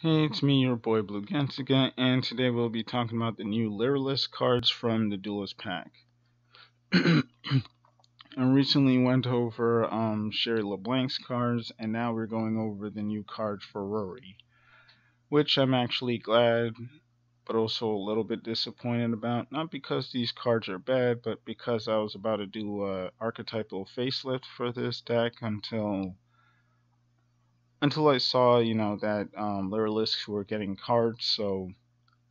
Hey, it's me, your boy Blue Getsuga, and today we'll be talking about the new Lyrilusc cards from the Duelist pack. I recently went over um, Sherry LeBlanc's cards, and now we're going over the new cards for Ruri, which I'm actually glad, but also a little bit disappointed about. Not because these cards are bad, but because I was about to do a archetypal facelift for this deck until until I saw, you know, that um, Lyriluscs were getting cards, so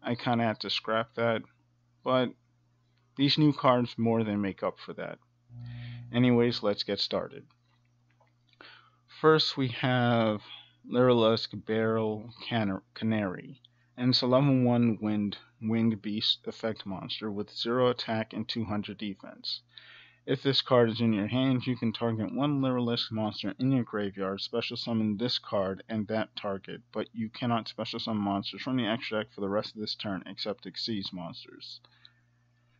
I kind of had to scrap that. But these new cards more than make up for that. Anyways, let's get started. First, we have Lyrilusc Beryl Canary, and it's a level 1 wind winged beast effect monster with 0 attack and 200 defense. If this card is in your hand, you can target one Lyrilusc monster in your graveyard, special summon this card and that target, but you cannot special summon monsters from the extra deck for the rest of this turn except Xyz monsters.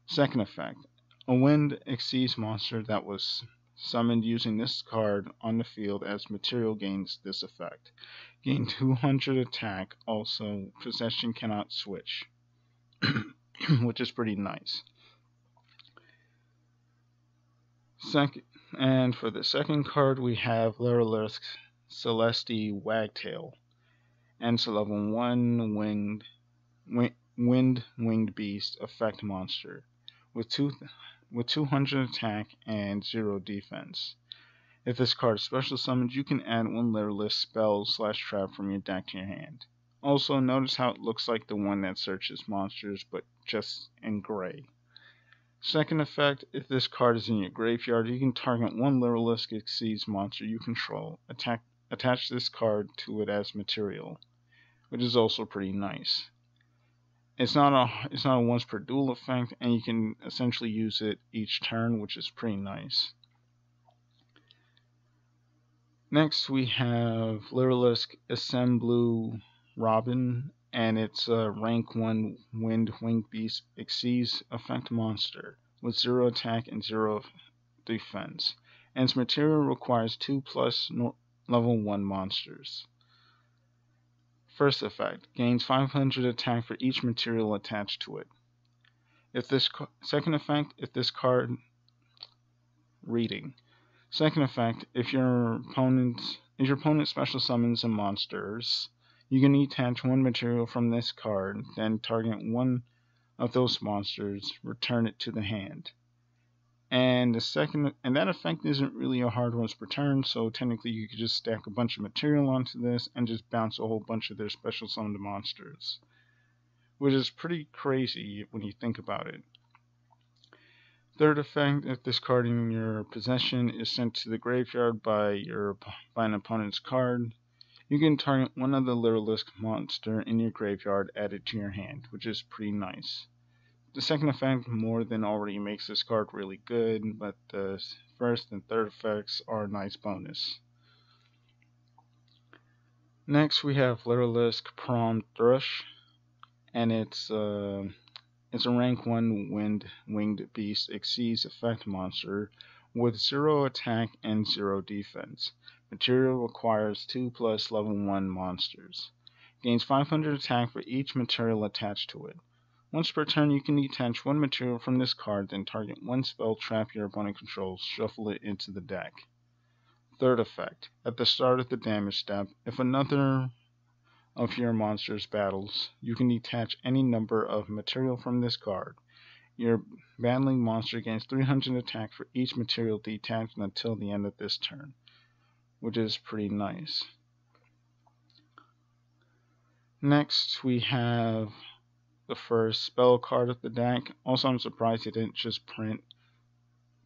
Second effect, a wind Xyz monster that was summoned using this card on the field as material gains this effect. Gain 200 attack, also possession cannot switch, which is pretty nice. Second, and for the second card, we have Lyrilusc Celestine Wagtail. And it's a level 1 winged, wind winged beast effect monster with, two, with 200 attack and 0 defense. If this card is special summoned, you can add one Lyrilusc spell slash trap from your deck to your hand. Also, notice how it looks like the one that searches monsters, but just in gray. Second effect, if this card is in your graveyard, you can target one Lyrilusc Xyz monster you control. Attack, attach this card to it as material, which is also pretty nice. It's not a it's not a once per duel effect, and you can essentially use it each turn, which is pretty nice. Next, we have Lyrilusc Ensemblue Robin and it's a rank 1 Wind Winged Beast Xyz effect monster with 0 attack and 0 defense, and its material requires 2 plus no level 1 monsters. First effect gains 500 attack for each material attached to it. If this second effect, if this card reading. Second effect, if your opponent if your opponent special summons some monsters, you can attach one material from this card, then target one of those monsters, return it to the hand. And the second, and that effect isn't really a hard once per turn, so technically you could just stack a bunch of material onto this and just bounce a whole bunch of their special summoned monsters. Which is pretty crazy when you think about it. Third effect, if this card in your possession is sent to the graveyard by your by an opponent's card, you can target one of the Lyrilusc monster in your graveyard added to your hand, which is pretty nice. The second effect more than already makes this card really good, but the first and third effects are a nice bonus. Next we have Lyrilusc Prom Thrush, and it's uh, it's a rank 1 wind winged beast Xyz effect monster with 0 attack and 0 defense. Material requires 2 plus level 1 monsters. Gains 500 attack for each material attached to it. Once per turn, you can detach one material from this card, then target one spell trap your opponent controls, shuffle it into the deck. Third effect. At the start of the damage step, if another of your monsters battles, you can detach any number of material from this card. Your battling monster gains 300 attack for each material detached until the end of this turn which is pretty nice. Next, we have the first spell card of the deck. Also, I'm surprised they didn't just print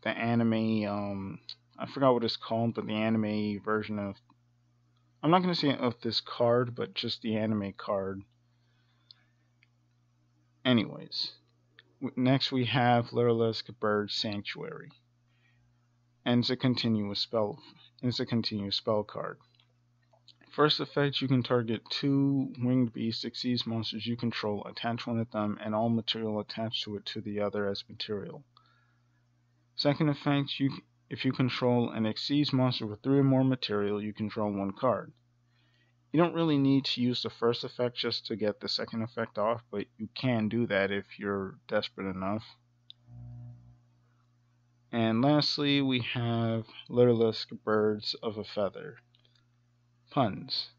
the anime, um, I forgot what it's called, but the anime version of, I'm not going to say of this card, but just the anime card. Anyways, next we have Lyrilusc Bird Sanctuary. And it's a continuous spell is a continuous spell card. First effect, you can target two winged beast Xyz monsters you control, attach one of them, and all material attached to it to the other as material. Second effect, you, if you control an Xyz monster with three or more material, you can draw one card. You don't really need to use the first effect just to get the second effect off, but you can do that if you're desperate enough. And lastly, we have Lyrilusc Birds of a Feather. Puns.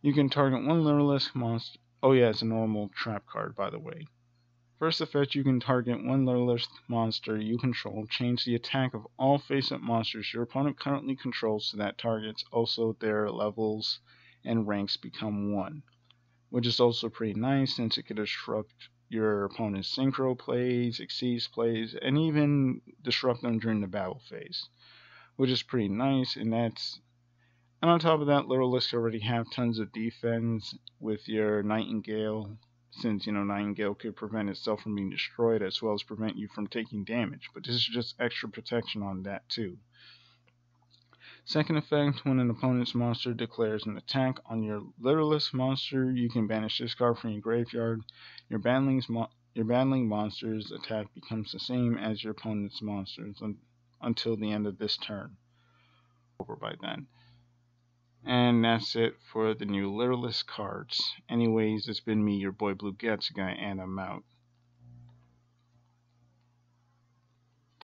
You can target one Lyrilusc monster. Oh, yeah, it's a normal trap card, by the way. First effect, you can target one Lyrilusc monster you control. Change the attack of all face-up monsters your opponent currently controls to that target's. Also, their levels and ranks become 1, which is also pretty nice since it could disrupt your opponent's synchro plays, Xyz plays, and even disrupt them during the battle phase, which is pretty nice. And that's and on top of that, Little Lyriluscs already have tons of defense with your Nightingale, since you know Nightingale could prevent itself from being destroyed as well as prevent you from taking damage. But this is just extra protection on that too. Second effect, when an opponent's monster declares an attack on your Lyrilusc monster, you can banish this card from your graveyard. Your battling, your battling monster's attack becomes the same as your opponent's monsters un until the end of this turn. Over by then. And that's it for the new Lyrilusc cards. Anyways, it's been me, your boy Blue Getsuga, and I'm out.